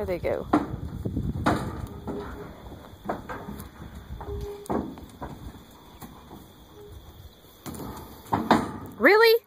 There they go. Really?